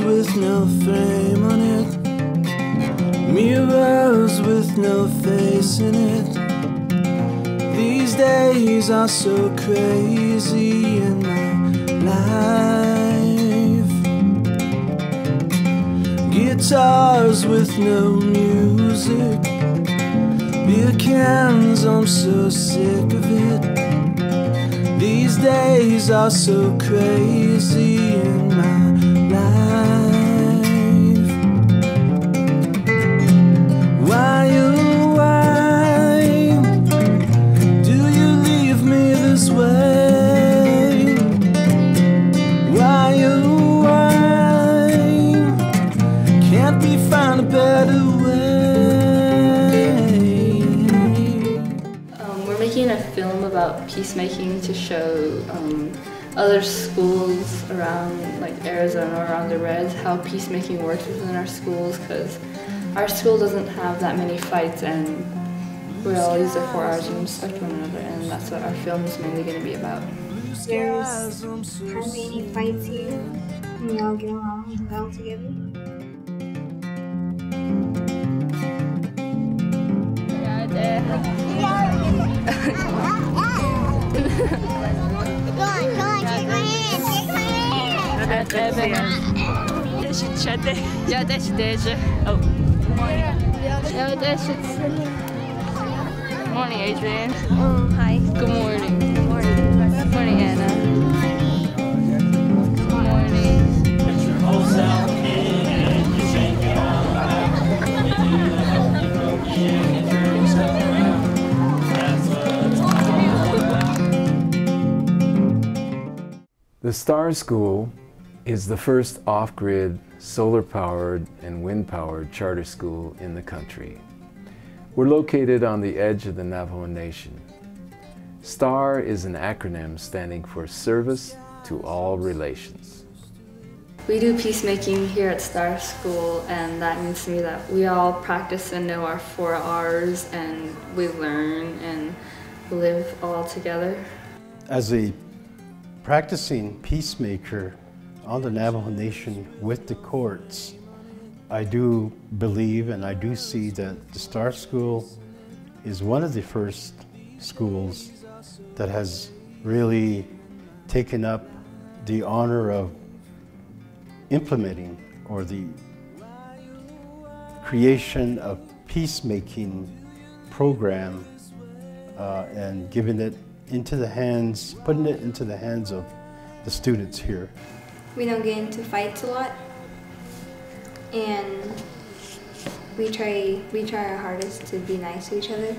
Pictures with no frame on it. Mirrors with no face in it. These days are so crazy in my life. Guitars with no music. Beer cans, I'm so sick of it. These days are so crazy making a film about peacemaking to show um, other schools around like Arizona, or around the Reds, how peacemaking works within our schools because our school doesn't have that many fights and we all use it four R's and respect one another and that's what our film is mainly going to be about. There's hardly any fights here, and we all get along well together. Go on, go on, take my hand, take my hand. Ja, deze, deze. Oh. Ja, deze. Morning, Adrian. Oh, hi. Good morning. Good morning. The Star School is the first off-grid, solar-powered and wind-powered charter school in the country. We're located on the edge of the Navajo Nation. STAR is an acronym standing for Service to All Relations. We do peacemaking here at Star School, and that means to me that we all practice and know our four R's, and we learn and live all together. As a practicing peacemaker on the Navajo Nation with the courts, I do believe and I do see that the Star School is one of the first schools that has really taken up the honor of implementing or the creation of peacemaking program uh, and giving it into the hands, putting it into the hands of the students here. We don't get into fights a lot, and we try we try our hardest to be nice to each other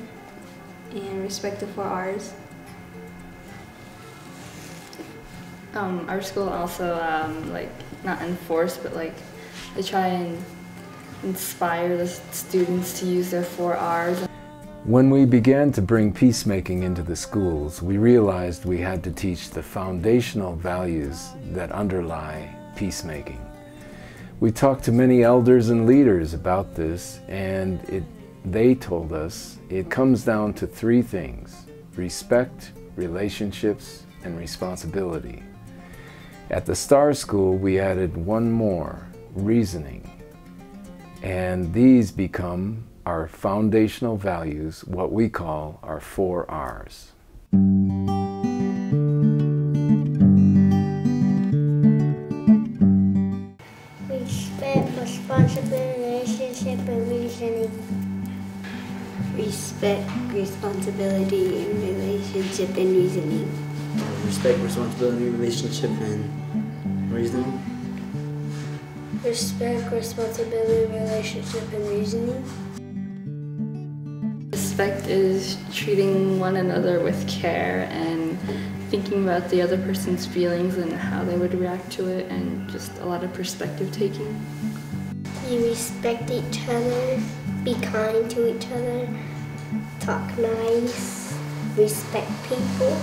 and respect the four R's. Um, our school also um, like not enforce, but like they try and inspire the students to use their four R's. When we began to bring peacemaking into the schools, we realized we had to teach the foundational values that underlie peacemaking. We talked to many elders and leaders about this, and it, they told us it comes down to three things respect, relationships, and responsibility. At the Star School, we added one more reasoning, and these become our foundational values, what we call our four R's. Respect, responsibility, relationship, and reasoning. Respect, responsibility, and relationship and reasoning. Respect, responsibility, relationship, and reasoning. Respect, responsibility, relationship, and reasoning. Respect is treating one another with care and thinking about the other person's feelings and how they would react to it, and just a lot of perspective taking. You respect each other, be kind to each other, talk nice, respect people.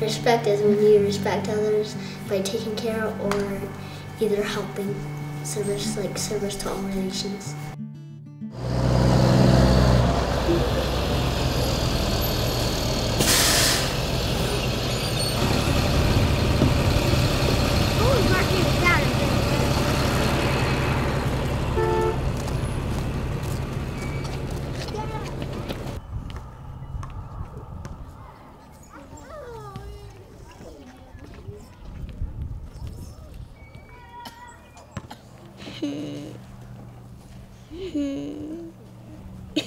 Respect is when you respect others by taking care or either helping. Service like service to all relations. Who's marking it down? Hmm.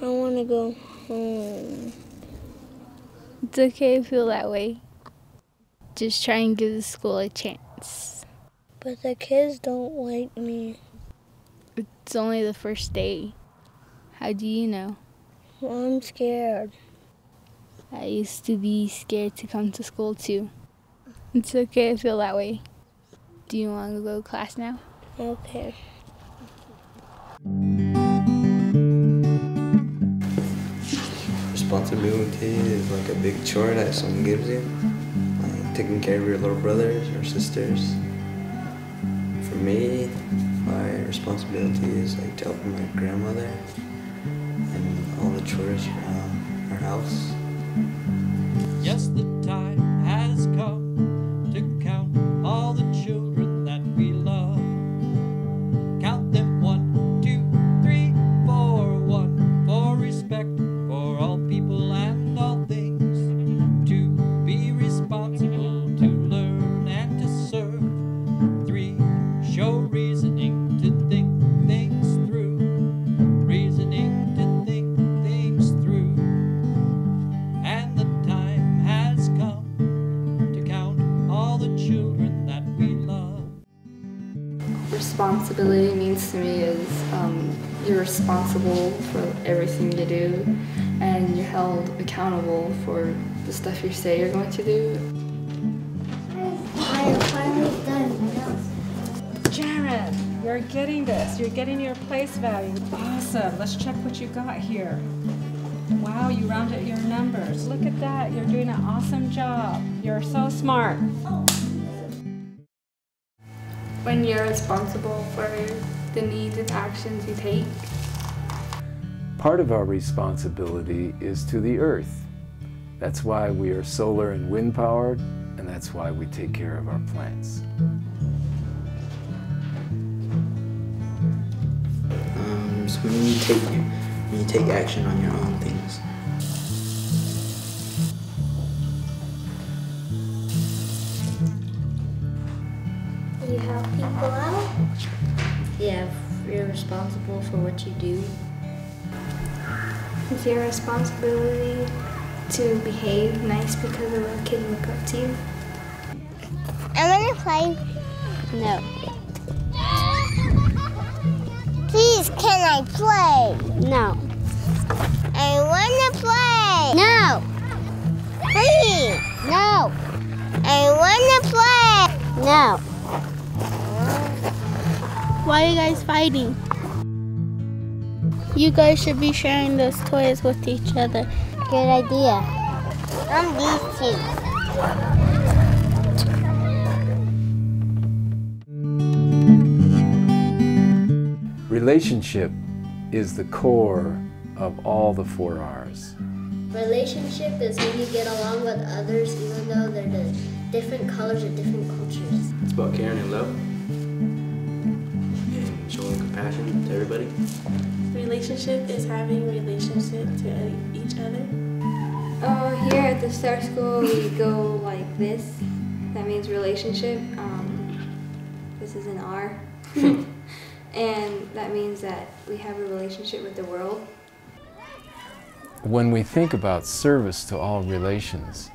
I want to go home. It's okay to feel that way. Just try and give the school a chance. But the kids don't like me. It's only the first day. How do you know? I'm scared. I used to be scared to come to school too. It's okay to feel that way. Do you want to go to class now? Okay. Responsibility is like a big chore that someone gives you, like taking care of your little brothers or sisters. For me, my responsibility is like to help my grandmother and all the chores around our house. Yes, the time responsible for everything you do and you're held accountable for the stuff you say you're going to do. I am finally done. Jared, you're getting this. You're getting your place value. Awesome. Let's check what you got here. Wow, you rounded your numbers. Look at that. You're doing an awesome job. You're so smart. When you're responsible for the needs and actions you take, Part of our responsibility is to the earth. That's why we are solar and wind powered, and that's why we take care of our plants. Um, so when you take when you take action on your own things. You help people out. Yeah, you're responsible for what you do. It's your responsibility to behave nice because of what kids look up to you. I want to play. No. Please, can I play? No. I want to play. No. Please. No. I want to play. No. Why are you guys fighting? You guys should be sharing those toys with each other. Good idea. I'm these two. Relationship is the core of all the four R's. Relationship is when you get along with others even though they're the different colors or different cultures. It's about caring and love and compassion to everybody. Relationship is having relationship to each other. uh, here at the Star School we go like this. That means relationship. Um, this is an R. and that means that we have a relationship with the world. When we think about service to all relations,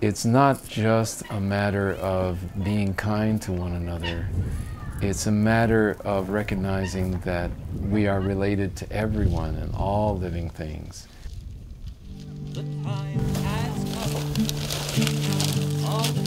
it's not just a matter of being kind to one another. It's a matter of recognizing that we are related to everyone and all living things. The time has come. All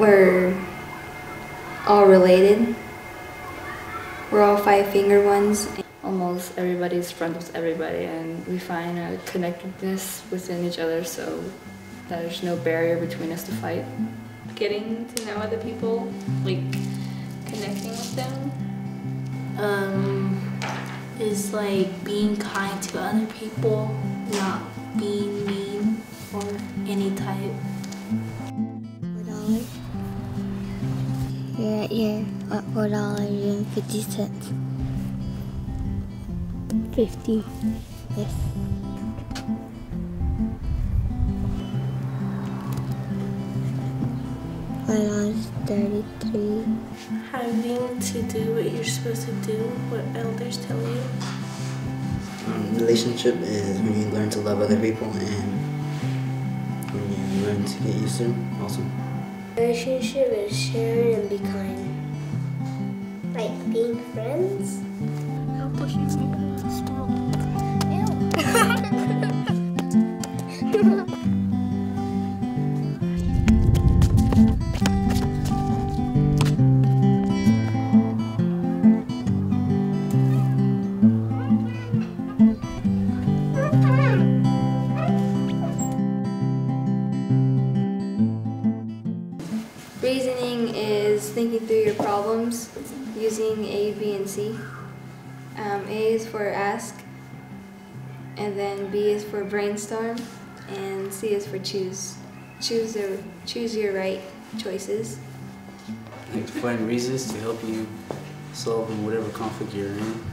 we're all related. We're all five finger ones. Almost everybody's friends with everybody, and we find a connectedness within each other so there's no barrier between us to fight. Getting to know other people, like connecting with them. um, is like being kind to other people, not being mean or any type. You're here at four dollars and fifty cents. Fifty. Yes. Four dollars thirty-three. Having to do what you're supposed to do, what elders tell you. Um, relationship is when you learn to love other people and when you learn to get used to them. Awesome. Relationship is sharing and be kind. Like being friends. Using A, B, and C. Um, a is for ask, and then B is for brainstorm, and C is for choose. Choose the choose your right choices. Like to find reasons to help you solve whatever conflict you're in.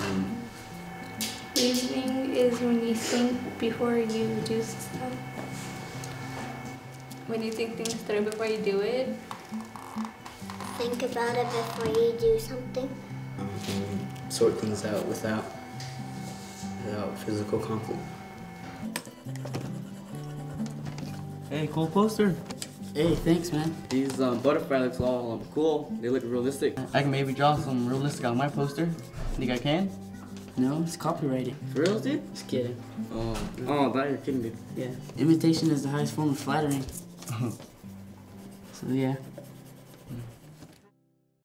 Um, Reasoning is when you think before you do stuff. When you think things through before you do it. Think about it before you do something. And sort things out without without physical conflict. Hey, cool poster. Hey, thanks, man. These um, butterfly looks all um, cool. They look realistic. I can maybe draw some realistic on my poster. Think I can? No, it's copyrighted. For real, dude? Just kidding. Oh, oh, that you're kidding me. Yeah. Imitation is the highest form of flattery. so yeah.